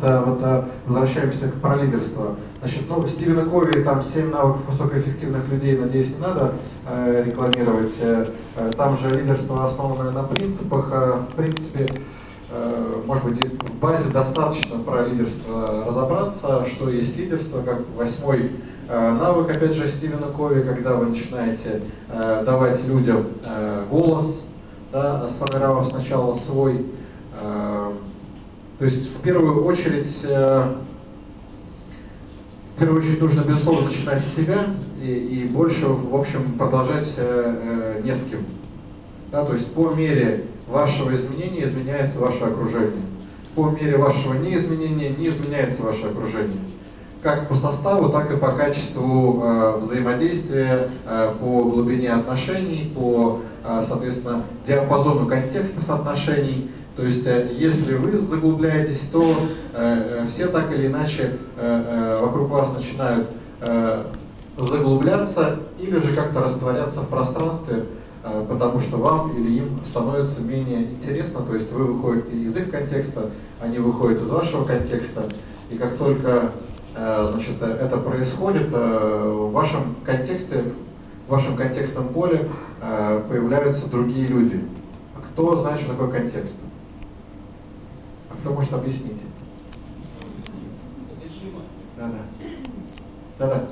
Да, вот а, возвращаемся к про лидерство. Значит, ну, Стивена Кови, там «7 навыков высокоэффективных людей», надеюсь, не надо э, рекламировать. Э, там же лидерство основано на принципах. Э, в принципе, э, может быть, в базе достаточно про лидерство разобраться, что есть лидерство, как восьмой э, навык, опять же, Стивена Кови, когда вы начинаете э, давать людям э, голос, да, сформировав сначала свой э, то есть в первую очередь, э, в первую очередь нужно, безусловно, начинать с себя и, и больше, в общем, продолжать э, э, не с кем. Да, то есть по мере вашего изменения изменяется ваше окружение. По мере вашего неизменения не изменяется ваше окружение. Как по составу, так и по качеству э, взаимодействия, э, по глубине отношений, по, соответственно, диапазону контекстов отношений. То есть, э, если вы заглубляетесь, то э, э, все так или иначе вокруг вас начинают заглубляться или же как-то растворяться в пространстве, потому что вам или им становится менее интересно, то есть вы выходите из их контекста, они выходят из вашего контекста, и как только значит, это происходит, в вашем контексте, в вашем контекстном поле появляются другие люди. А кто знает, что такое контекст? Кто может объяснить? Да-да. Да-да.